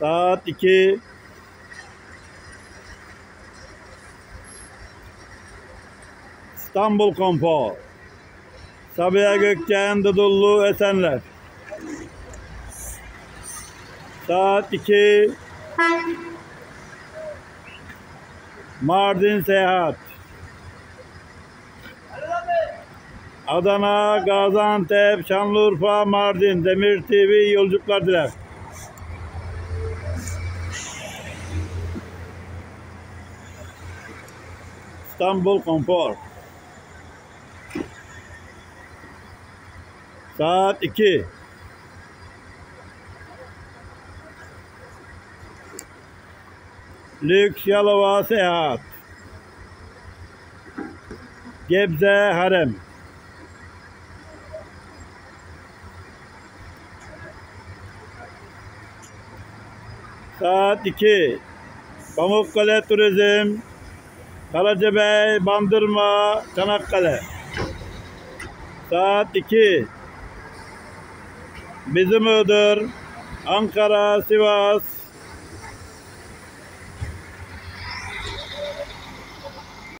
Saat 2. İstanbul Kompo. Sabiha Gökçen, Dıdullu, Esenler. Saat 2. Mardin Seyahat. Adana, Gaziantep, Şanlıurfa, Mardin, Demir TV yolculuklar diler. İstanbul Konfor. Saat 2. Lüks Yalova Seyahat. Gebze Harem. Saat 2. Pamukkale Turizm. Karacabey, Bandırma, Çanakkale. Saat 2. Bizim Iğdır, Ankara, Sivas,